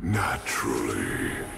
Naturally.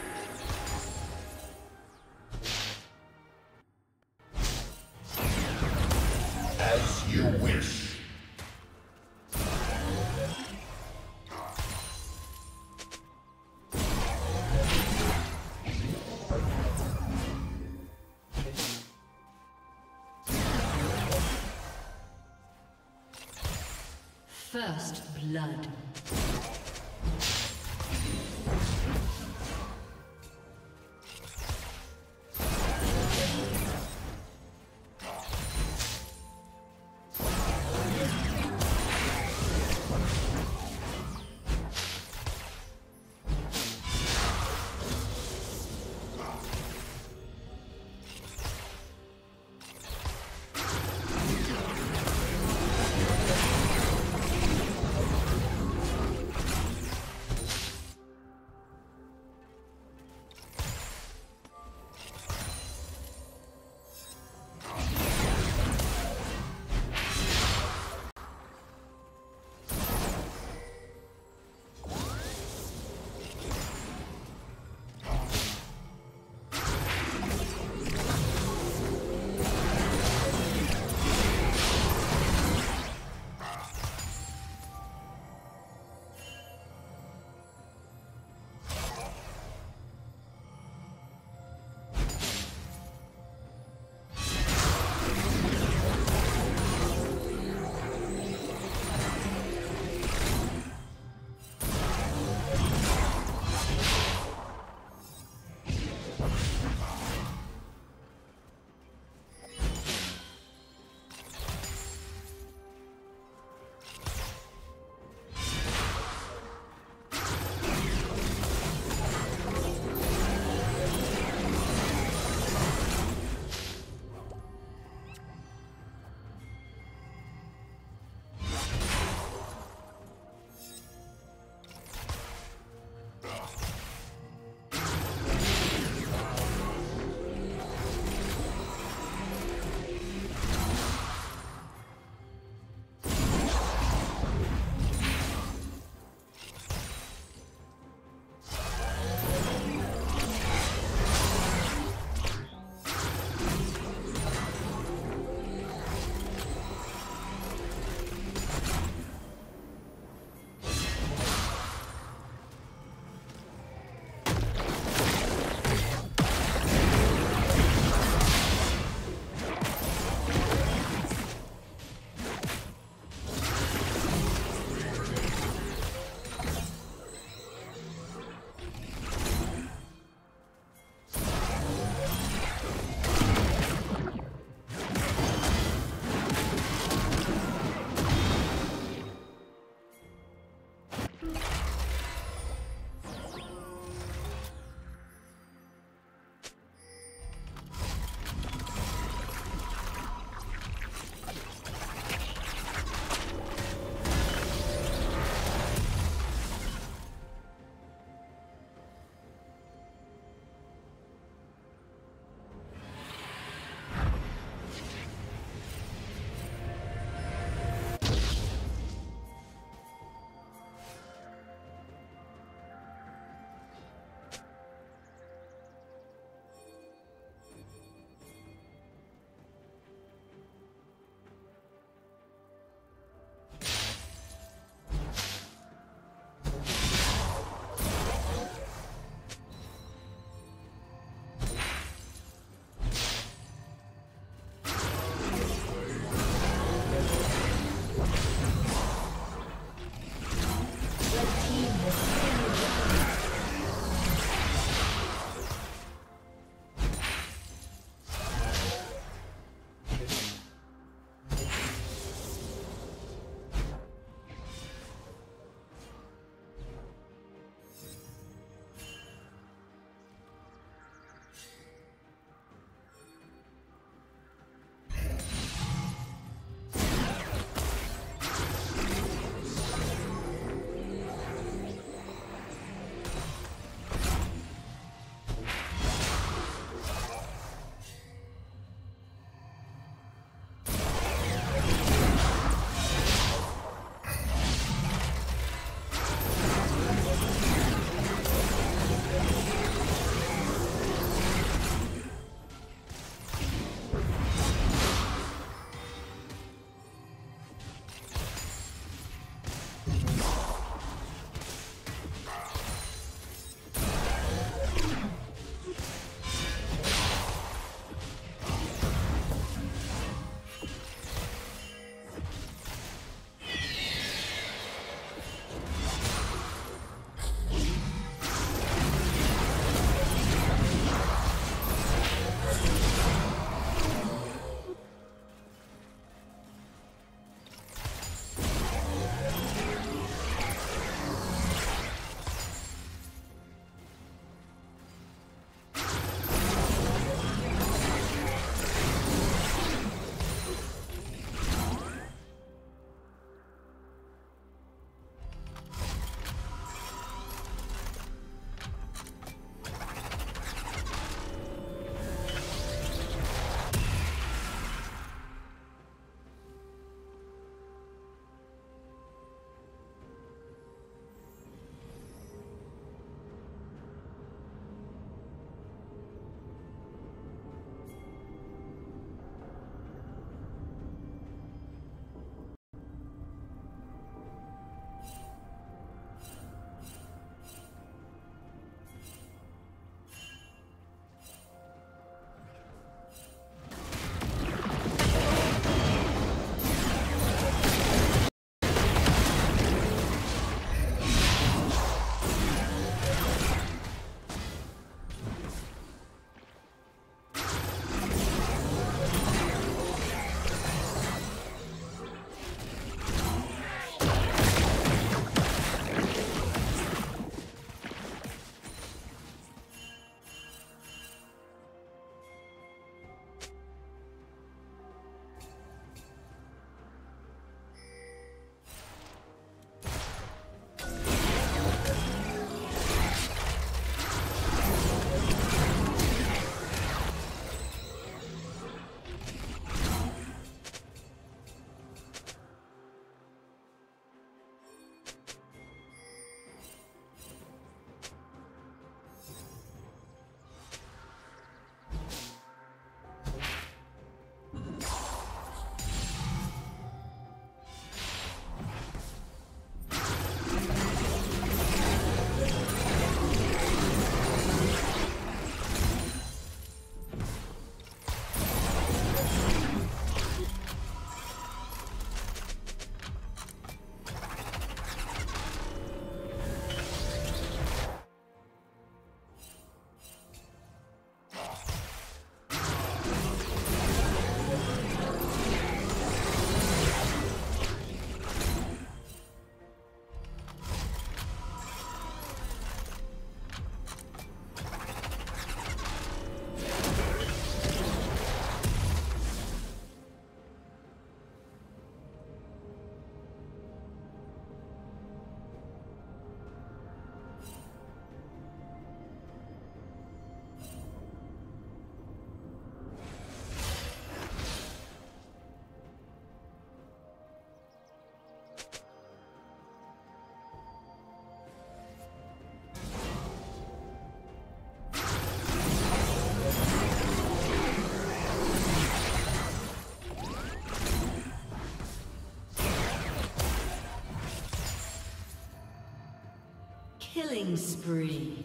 Killing spree.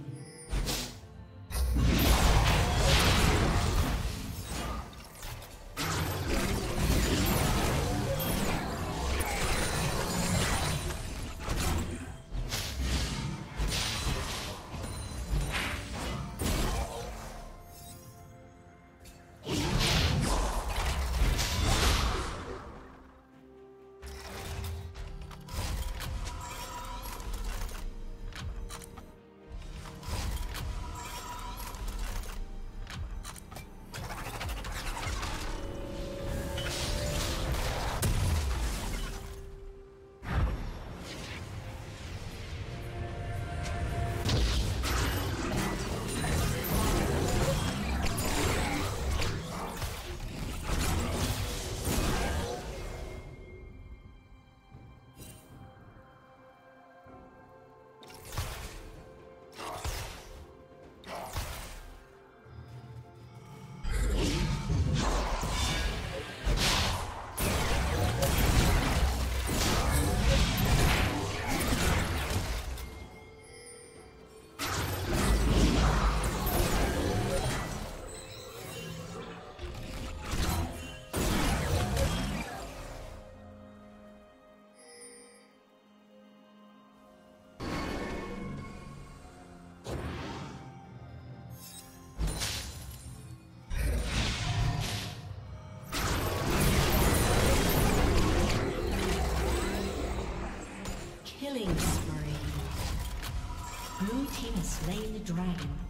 Slain the dragon.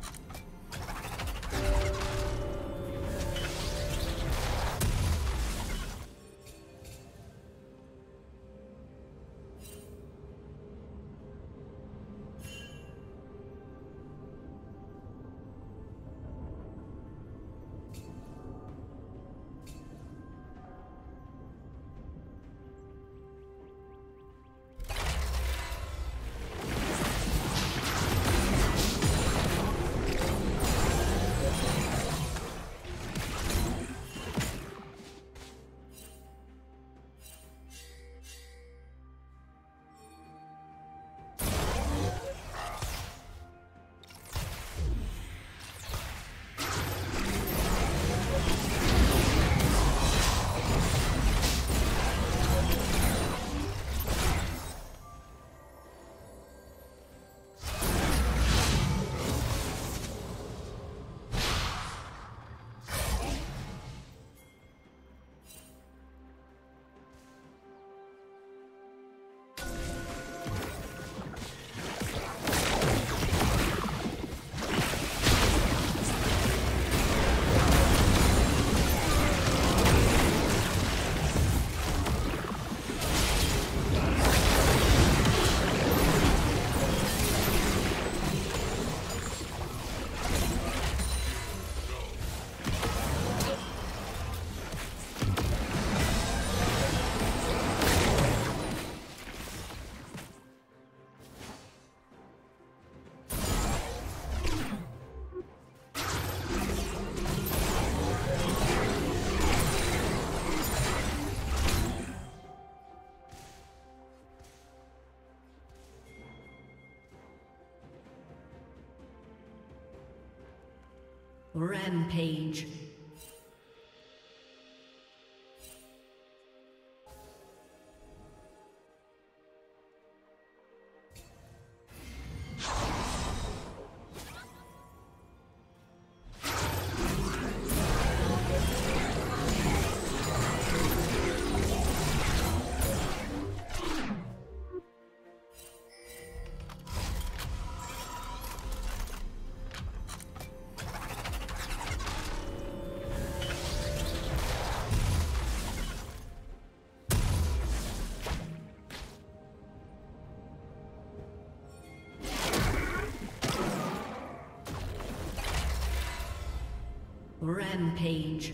Rampage. Rampage.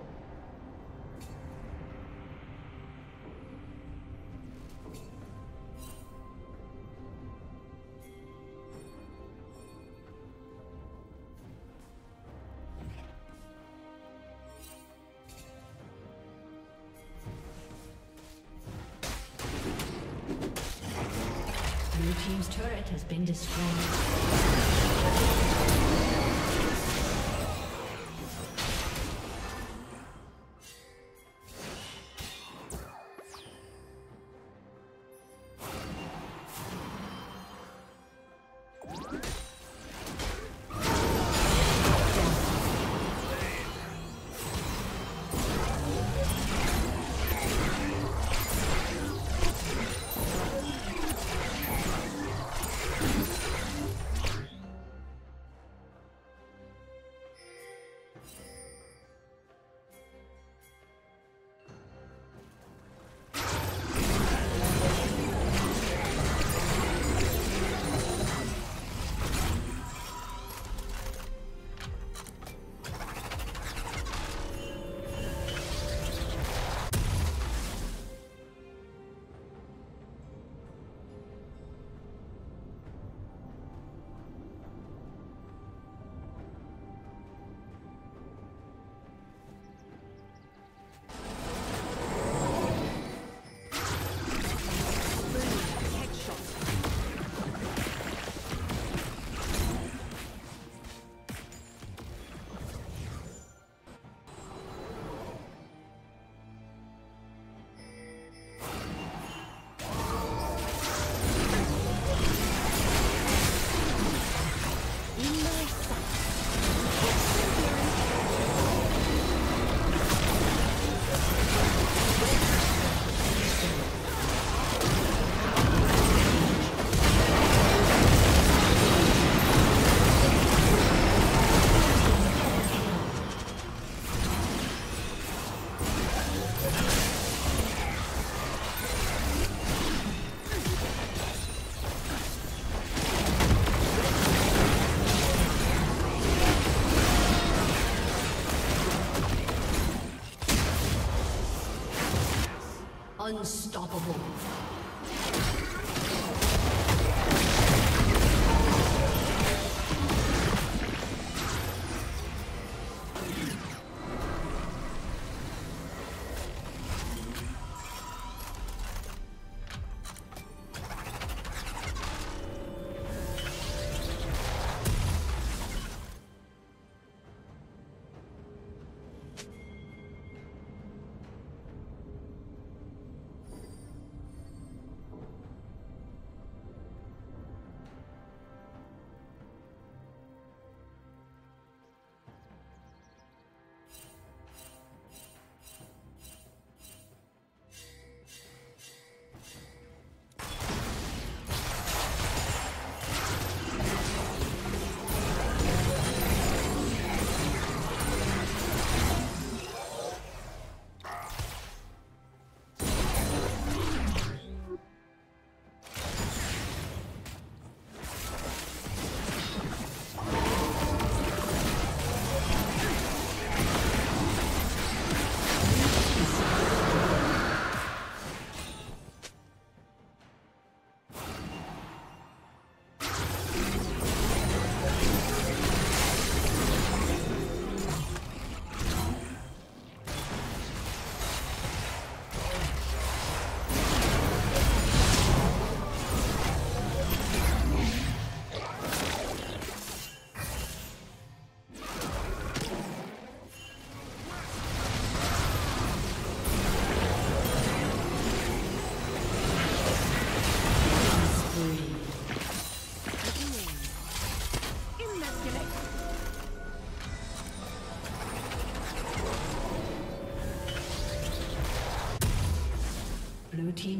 been destroyed. you Unstoppable.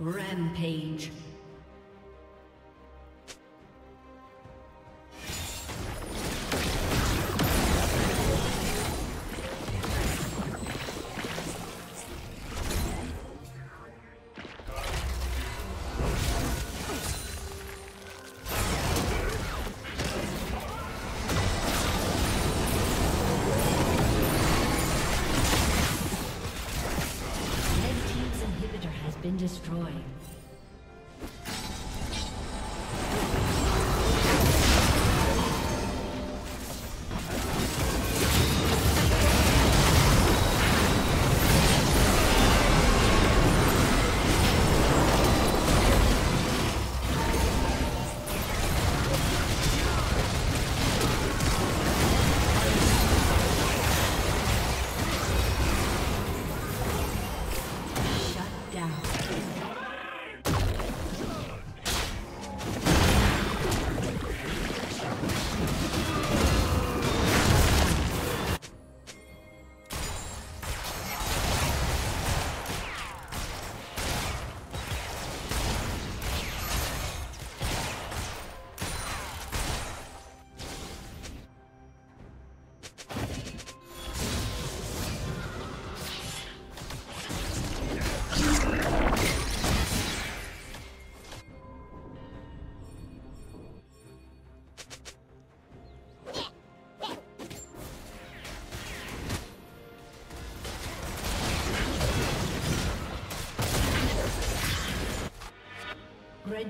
Rampage. Destroyed.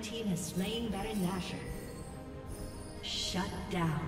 Team has slain Baron Nashor. Shut down.